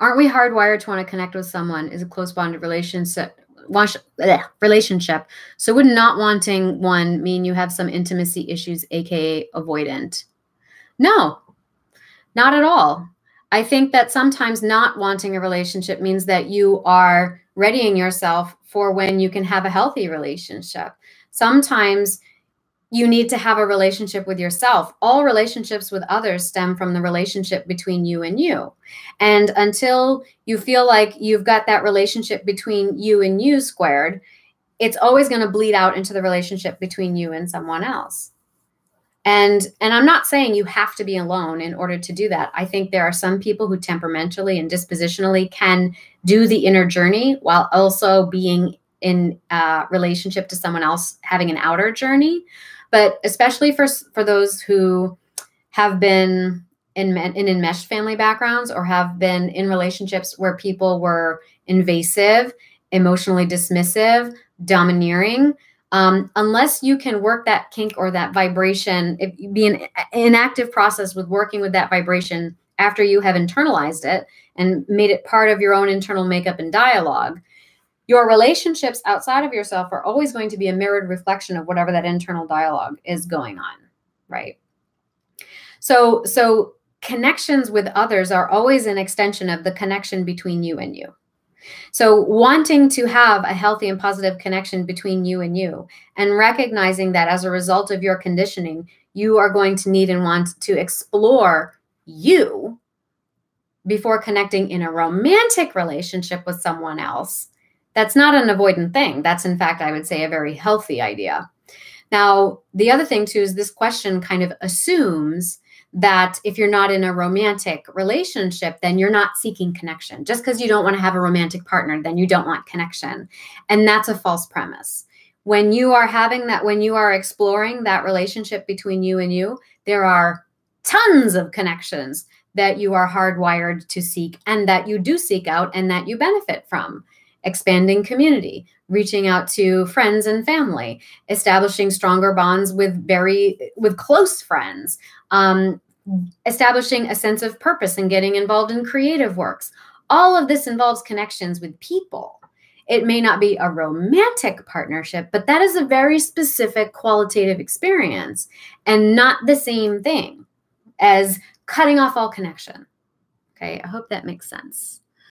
Aren't we hardwired to want to connect with someone? Is a close bonded relationship relationship. So would not wanting one mean you have some intimacy issues, aka avoidant? No, not at all. I think that sometimes not wanting a relationship means that you are readying yourself for when you can have a healthy relationship. Sometimes you need to have a relationship with yourself. All relationships with others stem from the relationship between you and you. And until you feel like you've got that relationship between you and you squared, it's always going to bleed out into the relationship between you and someone else. And and I'm not saying you have to be alone in order to do that. I think there are some people who temperamentally and dispositionally can do the inner journey while also being in uh, relationship to someone else having an outer journey but especially for for those who have been in, in enmeshed family backgrounds or have been in relationships where people were invasive, emotionally dismissive, domineering. Um, unless you can work that kink or that vibration, if, be an, an active process with working with that vibration after you have internalized it and made it part of your own internal makeup and dialogue, your relationships outside of yourself are always going to be a mirrored reflection of whatever that internal dialogue is going on right? So so connections with others are always an extension of the connection between you and you. So wanting to have a healthy and positive connection between you and you and recognizing that as a result of your conditioning you are going to need and want to explore you before connecting in a romantic relationship with someone else that's not an avoidant thing. That's, in fact, I would say a very healthy idea. Now, the other thing, too, is this question kind of assumes that if you're not in a romantic relationship, then you're not seeking connection. Just because you don't want to have a romantic partner, then you don't want connection. And that's a false premise. When you are having that, when you are exploring that relationship between you and you, there are tons of connections that you are hardwired to seek and that you do seek out and that you benefit from expanding community, reaching out to friends and family, establishing stronger bonds with very with close friends, um, establishing a sense of purpose and getting involved in creative works. All of this involves connections with people. It may not be a romantic partnership, but that is a very specific qualitative experience and not the same thing as cutting off all connection. Okay, I hope that makes sense.